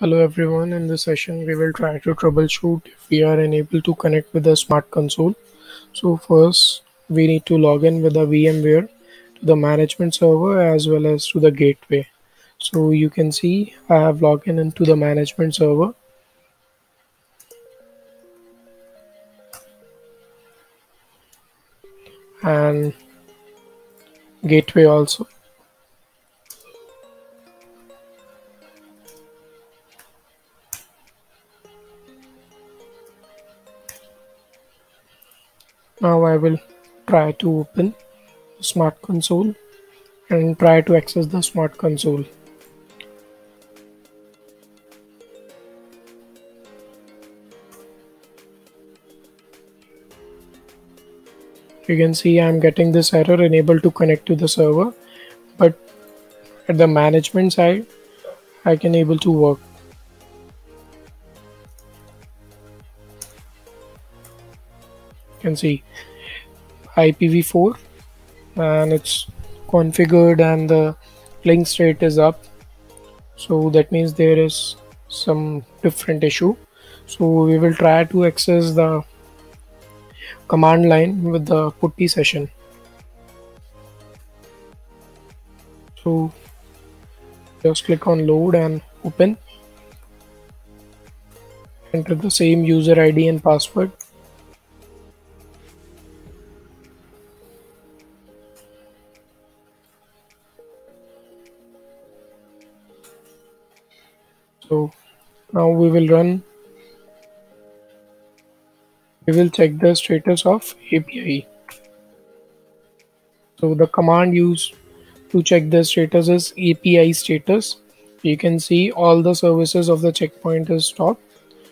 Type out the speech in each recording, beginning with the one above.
Hello everyone, in this session we will try to troubleshoot if we are unable to connect with the smart console. So first we need to log in with the VMware to the management server as well as to the gateway. So you can see I have logged in into the management server. And gateway also. Now I will try to open smart console and try to access the smart console. You can see I'm getting this error unable to connect to the server but at the management side I can able to work. Can see IPv4 and it's configured and the link state is up. So that means there is some different issue. So we will try to access the command line with the putty session. So just click on load and open. Enter the same user id and password now we will run. We will check the status of API so the command used to check the status is API status. You can see all the services of the checkpoint is stopped.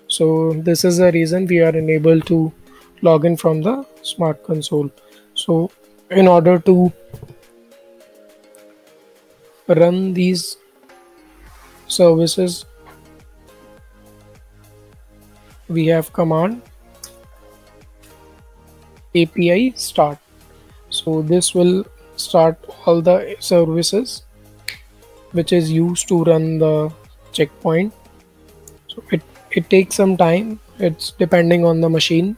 So this is the reason we are unable to log in from the smart console. So in order to run these services we have command API start. So this will start all the services which is used to run the checkpoint. So it, it takes some time. It's depending on the machine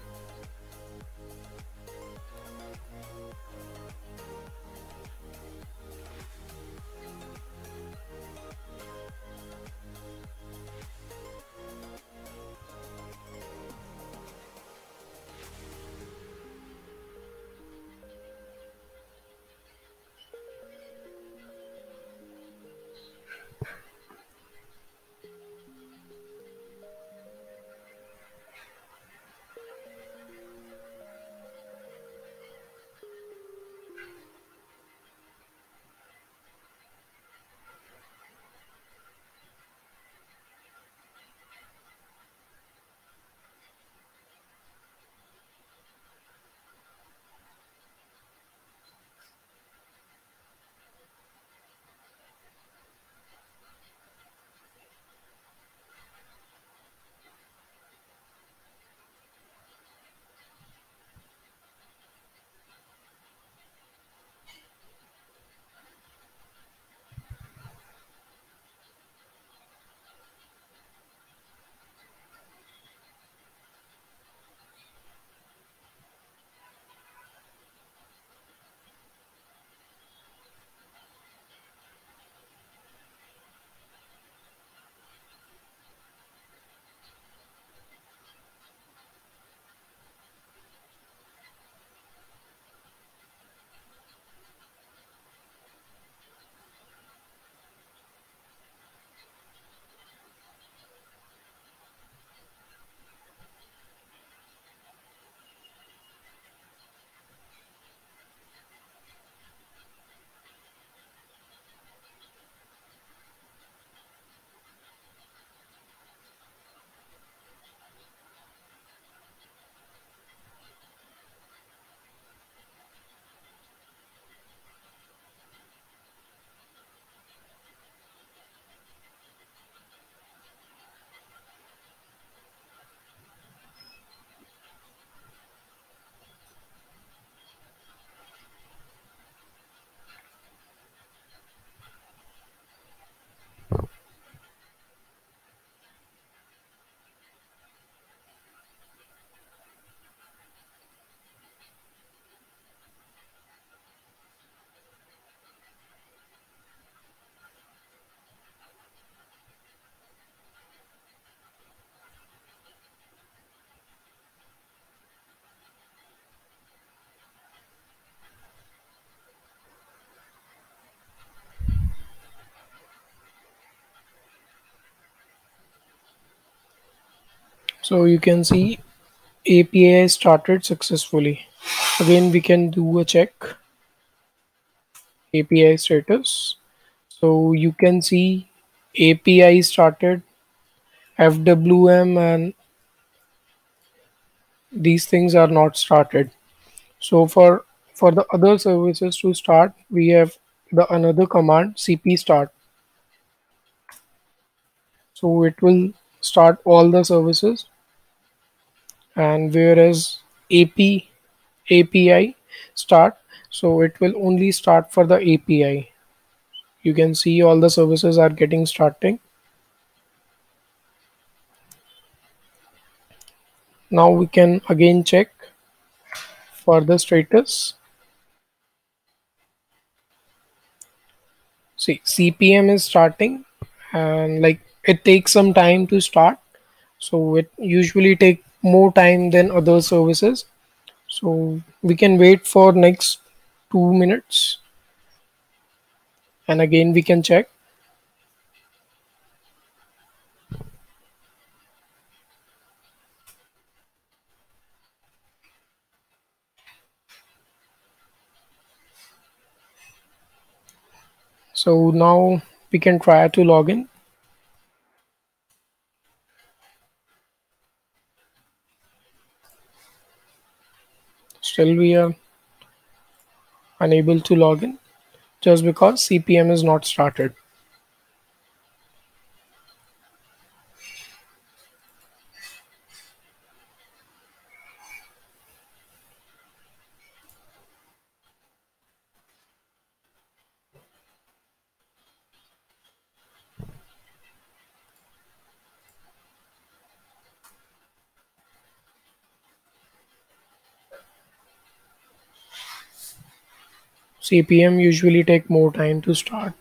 so you can see API started successfully. Again we can do a check. API status. So you can see API started FWM and these things are not started. So for for the other services to start we have the another command cp start. So it will start all the services and whereas ap api start? So it will only start for the api you can see all the services are getting starting. Now we can again check for the status. See cpm is starting and like it takes some time to start. So it usually take more time than other services. So we can wait for next two minutes. And again we can check. So now we can try to log in still we are unable to log in just because CPM is not started. CPM usually take more time to start.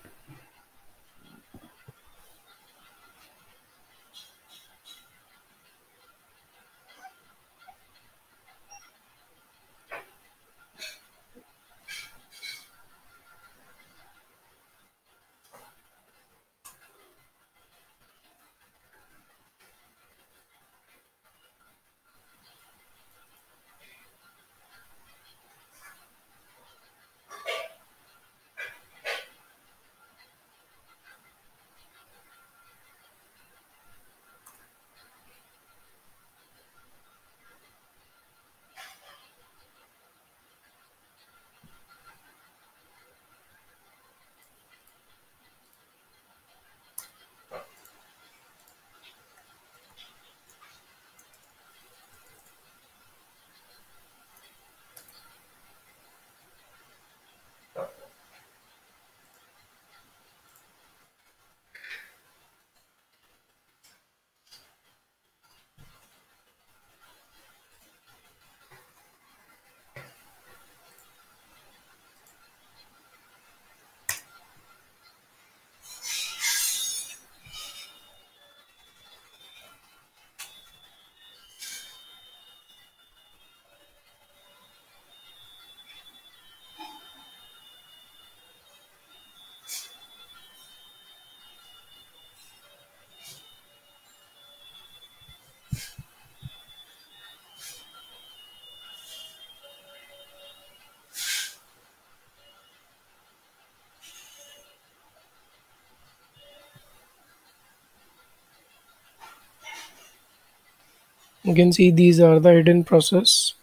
You can see these are the hidden process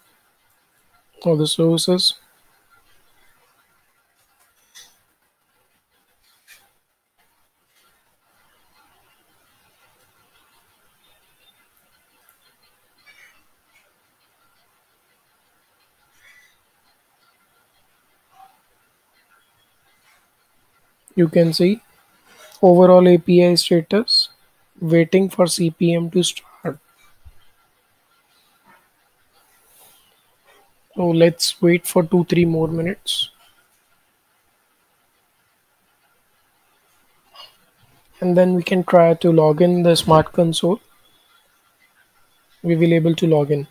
of the sources You can see overall API status waiting for CPM to start. So let's wait for two, three more minutes. And then we can try to log in the smart console. We will able to log in.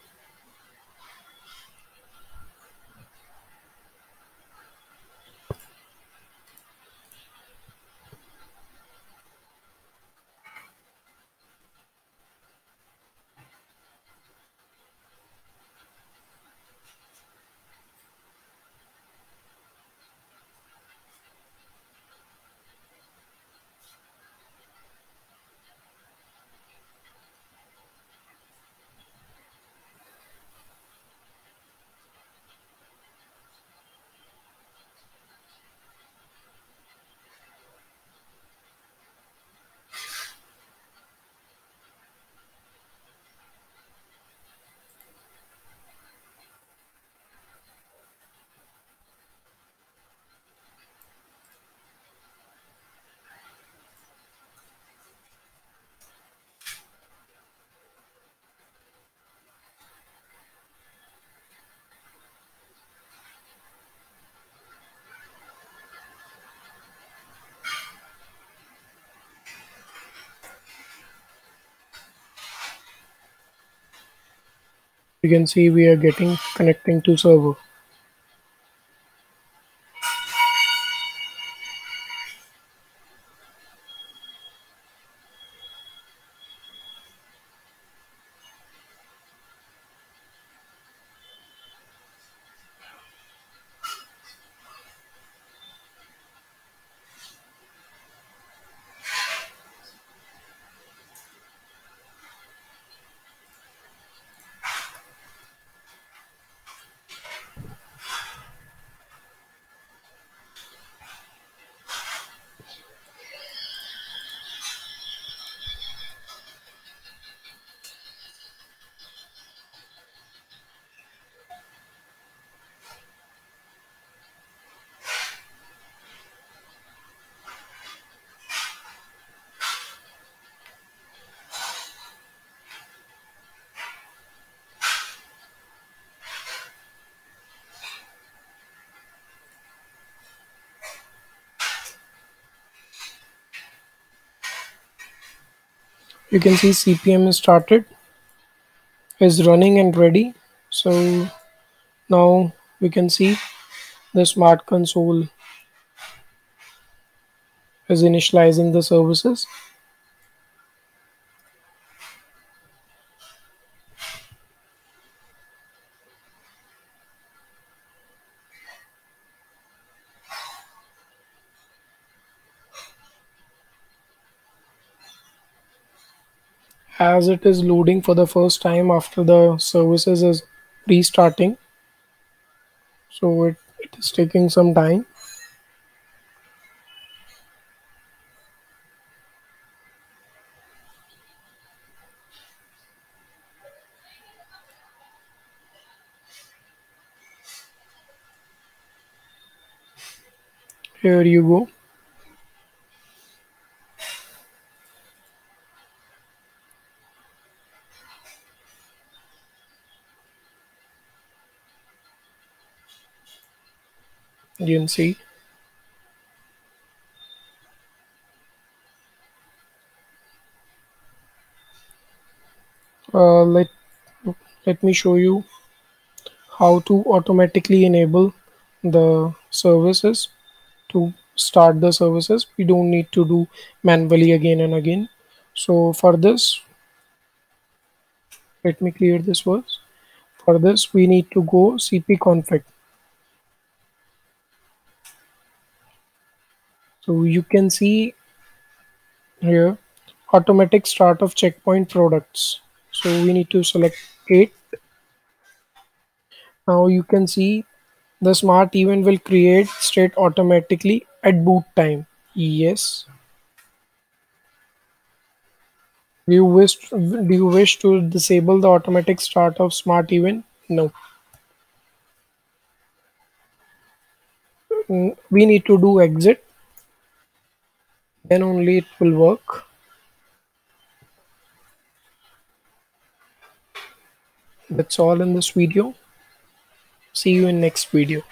You can see we are getting connecting to server you can see CPM is started is running and ready. So now we can see the smart console is initializing the services as it is loading for the first time after the services is restarting. So it, it is taking some time. Here you go you can see uh, let let me show you how to automatically enable the services to start the services. We don't need to do manually again and again. So for this let me clear this first. For this we need to go cp config so you can see here automatic start of checkpoint products. So we need to select it. now you can see the smart event will create state automatically at boot time. Yes. Do you wish do you wish to disable the automatic start of smart event? No. Mm, we need to do exit then only it will work. That's all in this video. See you in next video